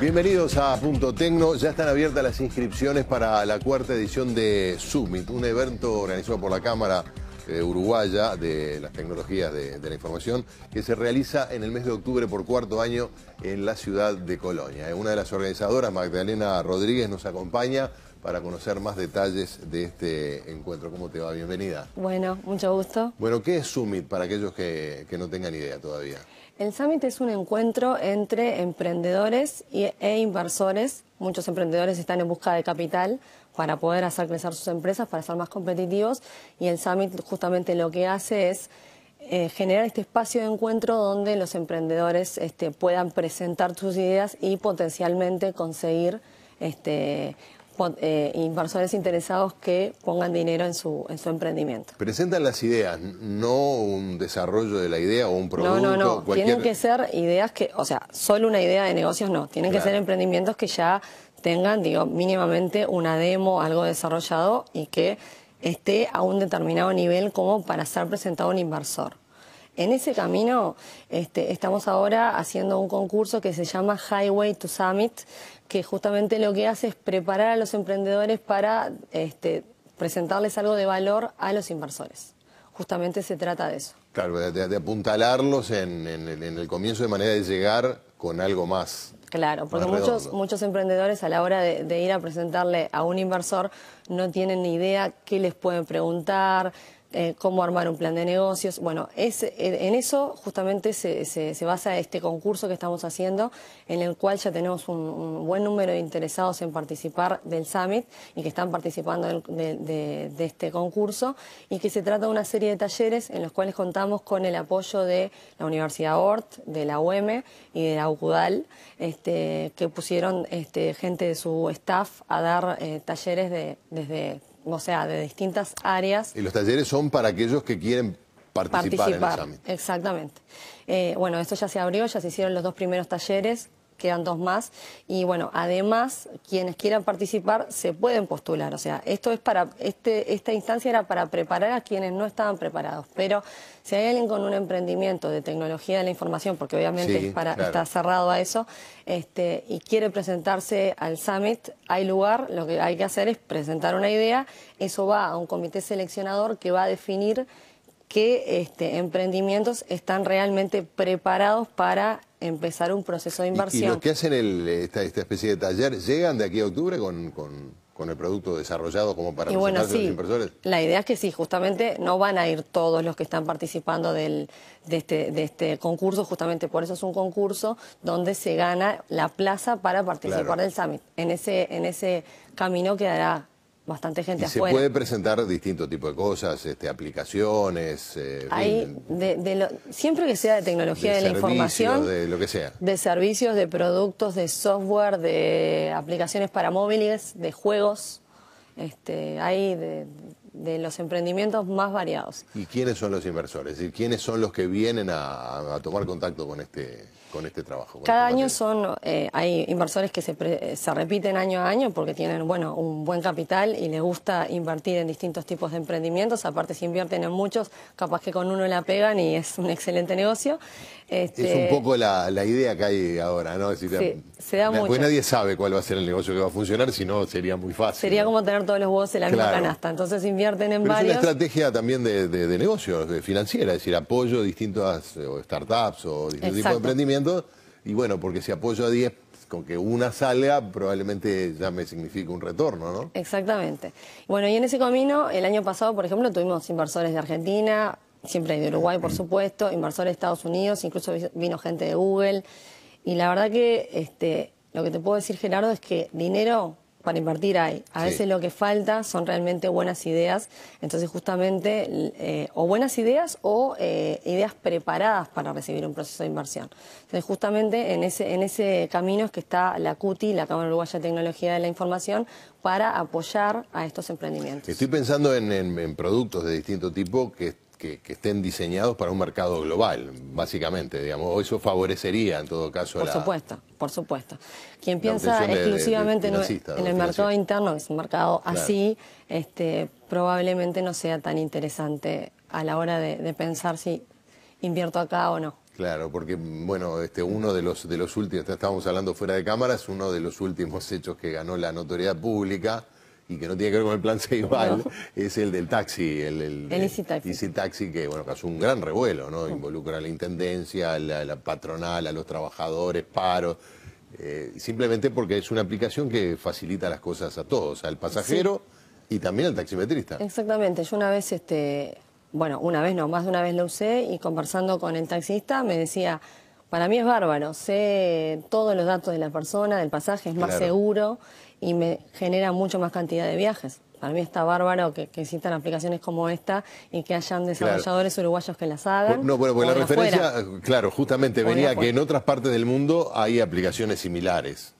Bienvenidos a Punto Tecno. Ya están abiertas las inscripciones para la cuarta edición de Summit, un evento organizado por la Cámara eh, Uruguaya de las Tecnologías de, la Información, que se realiza en el mes de octubre por cuarto año en la ciudad de Colonia. Eh, Una de las organizadoras, Magdalena Rodríguez, nos acompaña para conocer más detalles de este encuentro. ¿Cómo te va? Bienvenida. Bueno, mucho gusto. Bueno, ¿qué es Summit para aquellos que, que no tengan idea todavía? El Summit es un encuentro entre emprendedores y- e inversores. Muchos emprendedores están en busca de capital para poder hacer crecer sus empresas, para ser más competitivos. Y el Summit justamente lo que hace es eh, generar este espacio de encuentro donde los emprendedores este, puedan presentar sus ideas y potencialmente conseguir este, eh, inversores interesados que pongan dinero en su, en su emprendimiento. Presentan las ideas, no un desarrollo de la idea o un producto. No, no, no. cualquier- Tienen que ser ideas que, o sea, solo una idea de negocios no. Tienen que ser emprendimientos que ya tengan, digo, mínimamente una demo, algo desarrollado y que esté a un determinado nivel como para ser presentado a un inversor. En ese camino este, estamos ahora haciendo un concurso que se llama Highway to Summit, que justamente lo que hace es preparar a los emprendedores para este, presentarles algo de valor a los inversores. Justamente se trata de eso. Claro, de, de apuntalarlos en, en el- en el comienzo de manera de llegar con algo más. Claro, porque muchos, muchos emprendedores a la hora de, de ir a presentarle a un inversor no tienen ni idea qué les pueden preguntar, eh, cómo armar un plan de negocios. Bueno, es, eh, en eso justamente se, se- basa este concurso que estamos haciendo, en el cual ya tenemos un, un buen número de interesados en participar del Summit y que están participando del- de, de- de este concurso y que se trata de una serie de talleres en los cuales contamos con el apoyo de la Universidad Ort, de la UEM y de la UCUDAL, este, que pusieron este, gente de su staff a dar eh, talleres de, desde, o sea, de distintas áreas Y los talleres son para aquellos que quieren participar, en el. Exactamente. Eh, bueno, esto ya se abrió, ya se hicieron los dos primeros talleres, quedan dos más. Y bueno, además, quienes quieran participar se pueden postular. O sea, esto es para, este, esta instancia era para preparar a quienes no estaban preparados. Pero si hay alguien con un emprendimiento de tecnología de la información, porque obviamente Sí, es para, claro. está cerrado a eso, este, y quiere presentarse al Summit, hay lugar, lo que hay que hacer es presentar una idea, eso va a un comité seleccionador que va a definir qué este, emprendimientos están realmente preparados para empezar un proceso de Y- Y, inversión. los que hacen el- esta, esta especie de taller, ¿llegan de aquí a octubre con, con- con el producto desarrollado como para Y bueno, a los inversores? la idea es que sí, justamente no van a ir todos los que están participando del, de, este, de este concurso, justamente por eso es un concurso donde se gana la plaza para participar Claro. del Summit. En ese, en ese camino quedará bastante Y gente se afuera. puede presentar distintos tipos de cosas, este, aplicaciones, eh, Ahí, de, de lo- siempre que sea de tecnología de, la información, de lo que sea. de servicios, de productos, de software, de aplicaciones para móviles, de juegos, este, hay de, de los emprendimientos más variados. ¿Y quiénes son los inversores? Es decir, ¿quiénes son los que vienen a, a tomar contacto con este, con este trabajo? con Cada esta año son, eh, hay inversores que se, pre- se repiten año a año porque tienen, bueno, un buen capital y les gusta invertir en distintos tipos de emprendimientos. Aparte, si invierten en muchos, capaz que con uno la pegan y es un excelente negocio. Este, Es un poco la, la idea que hay ahora, ¿no? Es decir, Sí, se da porque mucho. nadie sabe cuál va a ser el negocio que va a funcionar, si no sería muy fácil. Sería ¿no? como tener todos los huevos en la misma canasta. Entonces invierten en Pero es una varios. estrategia también de, de, de negocio, de financiera, es decir, apoyo a distintas eh, startups o distintos tipos de Exacto. Y bueno, porque si apoyo a 10, con que una salga, probablemente ya me significa un retorno, ¿no? Exactamente. Bueno, y en ese camino, el año pasado, por ejemplo, tuvimos inversores de Argentina, siempre hay de Uruguay, por supuesto, inversores de Estados Unidos, incluso vi- vino gente de Google. Y la verdad que este, lo que te puedo decir, Gerardo, es que dinero para invertir hay. A Sí. veces lo que falta son realmente buenas ideas. Entonces, justamente, eh, o buenas ideas o eh, ideas preparadas para recibir un proceso de inversión. Entonces, justamente en ese, en ese camino es que está la CUTI, la Cámara Uruguaya de Tecnología de la Información, para apoyar a estos emprendimientos. Estoy pensando en, en- en productos de distinto tipo que, que- que estén diseñados para un mercado global, básicamente, digamos. O eso favorecería, en todo caso, Por la... supuesto, por supuesto. Quien piensa obtención de- de- exclusivamente en- el mercado interno, que es un mercado Claro. así, este, probablemente no sea tan interesante a la hora de, de pensar si invierto acá o no. Claro, porque bueno, este uno de los de los últimos, estábamos hablando fuera de cámaras, uno de los últimos hechos que ganó la notoriedad pública y que no tiene que ver con el plan Ceibal, es el del taxi, el, el, el Easy Taxi. Easy Taxi, que bueno, causó un gran revuelo, ¿no? Involucra a la intendencia, a la, patronal, a los trabajadores, paro. Eh, simplemente porque es una aplicación que facilita las cosas a todos, al pasajero y también al taximetrista. Exactamente, yo una vez este bueno, una vez no, más de una vez lo usé y conversando con el taxista me decía, para mí es bárbaro, sé todos los datos de la persona, del pasaje, es más seguro y me genera mucho más cantidad de viajes. Para mí está bárbaro que, existan aplicaciones como esta y que hayan desarrolladores uruguayos que las hagan. No, bueno, porque la referencia, claro, justamente venía que en otras partes del mundo hay aplicaciones similares.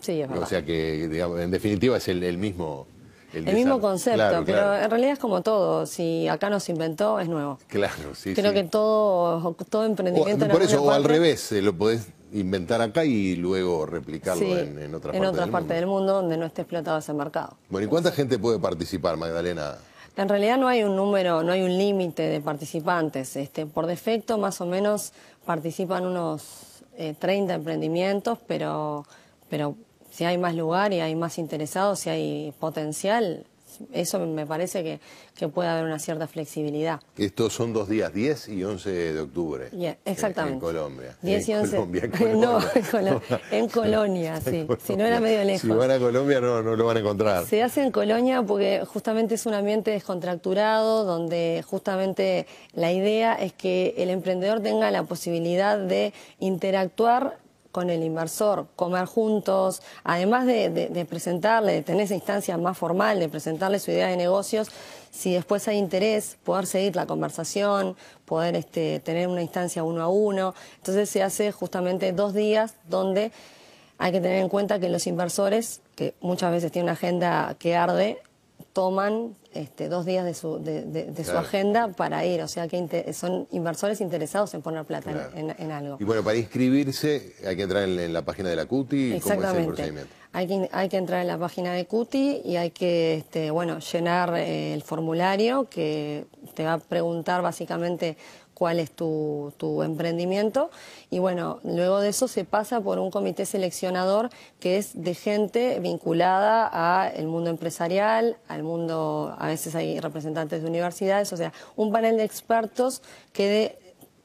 Sí, es verdad. O sea que, en definitiva, es el mismo el, mismo concepto, pero en realidad es como todo. Si acá no se inventó, es nuevo. Claro, sí. Creo que todo, todo emprendimiento. O, por eso, o al revés, lo podés inventar acá y luego replicarlo en, en otras en partes, del, parte del mundo donde no esté explotado ese mercado. Bueno, ¿y cuánta gente puede participar, Magdalena? En realidad no hay un número, no hay un límite de participantes. Este, por defecto, más o menos participan unos 30 eh, emprendimientos, pero, pero si hay más lugar y hay más interesados, si hay potencial, eso me parece que, que, puede haber una cierta flexibilidad. Estos son dos días, 10 y 11 de octubre. exactamente. En, Colombia. 10 y 11. Colombia, en Colonia. no, en, Colonia, sí. Si no era medio lejos. Si van a Colombia no, no lo van a encontrar. Se hace en Colonia porque justamente es un ambiente descontracturado, donde justamente la idea es que el emprendedor tenga la posibilidad de interactuar con el inversor, comer juntos, además de, presentarle, de tener esa instancia más formal, de presentarle su idea de negocios, si después hay interés, poder seguir la conversación, poder este, tener una instancia uno a uno. Entonces se hace justamente dos días donde hay que tener en cuenta que los inversores, que muchas veces tienen una agenda que arde, toman este, dos días de su, de, su agenda para ir. O sea que son inversores interesados en poner plata en, algo. Y bueno, para inscribirse hay que entrar en, la página de la CUTI. Exactamente. Hay que, hay que entrar en la página de CUTI y hay que este, bueno, llenar eh, el formulario que te va a preguntar básicamente cuál es tu, tu, emprendimiento. Y bueno, luego de eso se pasa por un comité seleccionador que es de gente vinculada al mundo empresarial, al mundo, a veces hay representantes de universidades, o sea, un panel de expertos que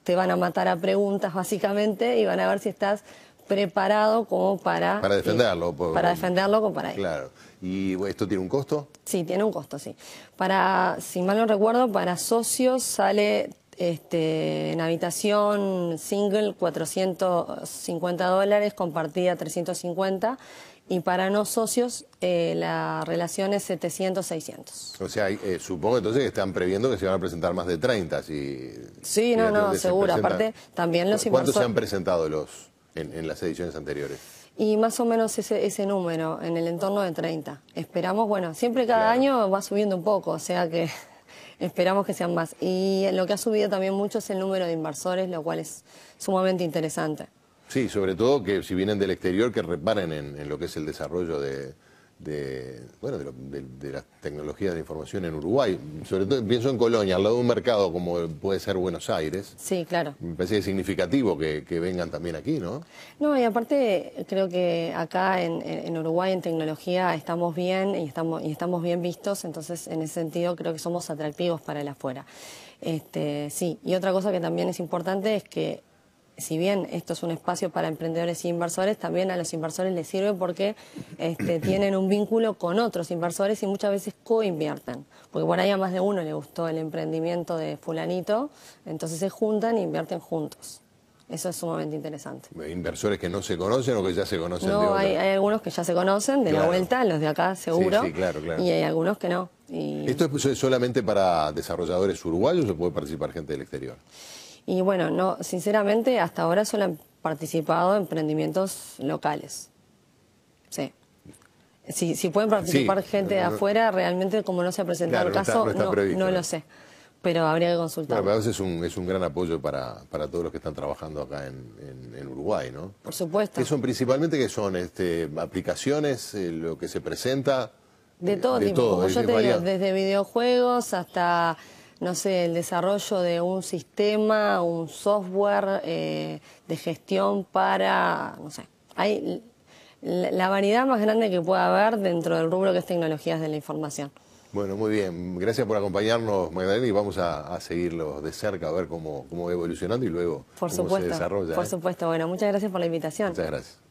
te van a matar a preguntas básicamente y van a ver si estás preparado como para... Para defenderlo. para defenderlo como para ir. Claro. ¿Y esto tiene un costo? Sí, tiene un costo, sí. Para, si mal no recuerdo, para socios sale este, en habitación single 450 dólares, compartida 350 y para no socios eh, la relación es 700-600. O sea, eh, supongo entonces que están previendo que se van a presentar más de 30. Si, sí, no, no, seguro. Aparte, también los ¿Cuántos se han presentado los en, las ediciones anteriores? Y más o menos ese, ese número, en el entorno de 30. Esperamos, bueno, siempre cada año va subiendo un poco, o sea que Esperamos que sean más. Y lo que ha subido también mucho es el número de inversores, lo cual es sumamente interesante. Sí, sobre todo que si vienen del exterior, que reparen en lo que es el desarrollo de, de, bueno, de, las tecnologías de información en Uruguay. Sobre todo pienso en Colonia, al lado de un mercado como puede ser Buenos Aires. Sí, claro. Me parece significativo que, vengan también aquí, ¿no? No, y aparte creo que acá en, Uruguay en tecnología estamos bien y estamos, y estamos bien vistos, entonces en ese sentido creo que somos atractivos para el afuera. Este, sí, y otra cosa que también es importante es que si bien esto es un espacio para emprendedores e inversores, también a los inversores les sirve porque este, tienen un vínculo con otros inversores y muchas veces co-invierten. Porque por ahí a más de uno le gustó el emprendimiento de fulanito, entonces se juntan e invierten juntos. Eso es sumamente interesante. ¿Inversores que no se conocen o que ya se conocen? No, hay, algunos que ya se conocen de la vuelta, los de acá seguro. Sí, claro, claro. Y hay algunos que no. ¿Esto es solamente para desarrolladores uruguayos o puede participar gente del exterior? Y bueno, no, sinceramente hasta ahora solo han participado emprendimientos locales. Sí. Si, si pueden participar gente de afuera, realmente como no se ha presentado el caso, no, lo sé. Pero habría que consultar. Bueno, a veces es un, es un gran apoyo para, para todos los que están trabajando acá en, en, Uruguay, ¿no? Por supuesto. ¿Qué son principalmente? que son? Este, ¿Aplicaciones? Eh, ¿Lo que se presenta? De todo tipo, como yo te digo, desde videojuegos hasta no sé, el desarrollo de un sistema, un software eh, de gestión para, no sé, hay la variedad más grande que pueda haber dentro del rubro que es tecnologías de la información. Bueno, muy bien. Gracias por acompañarnos, Magdalena, y vamos a, seguirlo de cerca, a ver cómo, cómo va evolucionando y luego por cómo supuesto, se desarrolla. Por ¿eh? supuesto. Bueno, muchas gracias por la invitación. Muchas gracias.